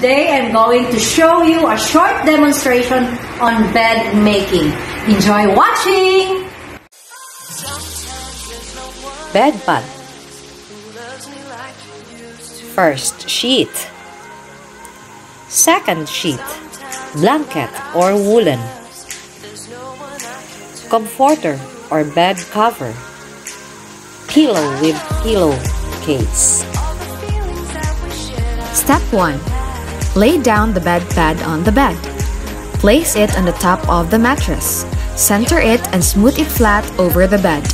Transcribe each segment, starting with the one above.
Today I'm going to show you a short demonstration on bed making. Enjoy watching! Bed pad. First sheet. Second sheet. Blanket or woolen. Comforter or bed cover. Pillow with pillow case. Step 1. Lay down the bed pad on the bed. Place it on the top of the mattress. Center it and smooth it flat over the bed.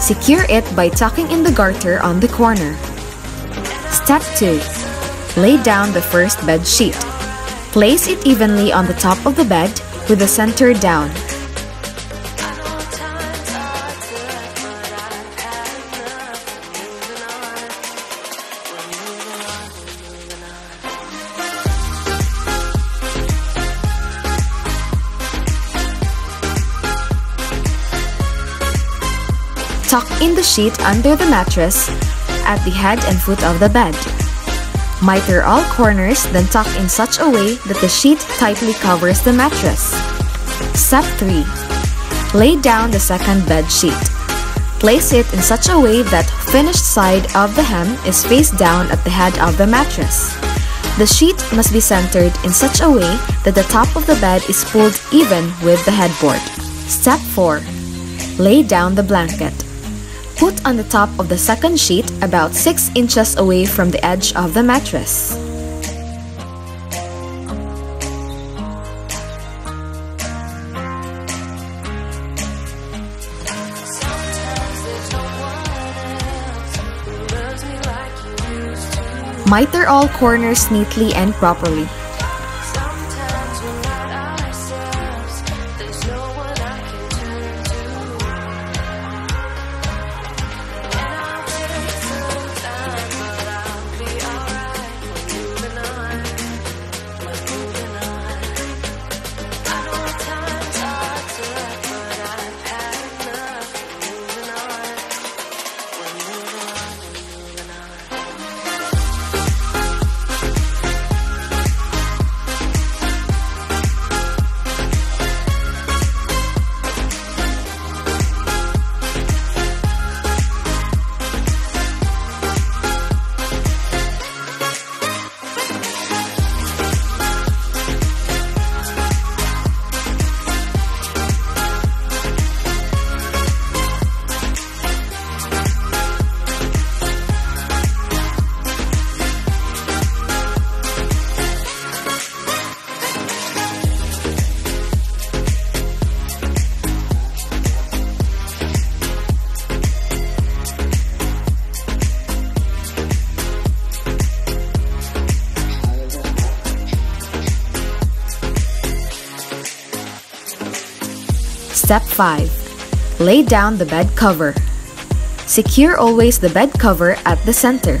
Secure it by tucking in the garter on the corner. Step 2. Lay down the first bed sheet. Place it evenly on the top of the bed with the center down. Tuck in the sheet under the mattress at the head and foot of the bed. Miter all corners, then tuck in such a way that the sheet tightly covers the mattress. Step 3. Lay down the second bed sheet. Place it in such a way that finished side of the hem is face down at the head of the mattress. The sheet must be centered in such a way that the top of the bed is pulled even with the headboard. Step 4. Lay down the blanket. Put on the top of the second sheet about 6 inches away from the edge of the mattress. Miter all corners neatly and properly. Step 5. Lay down the bed cover. Secure always the bed cover at the center.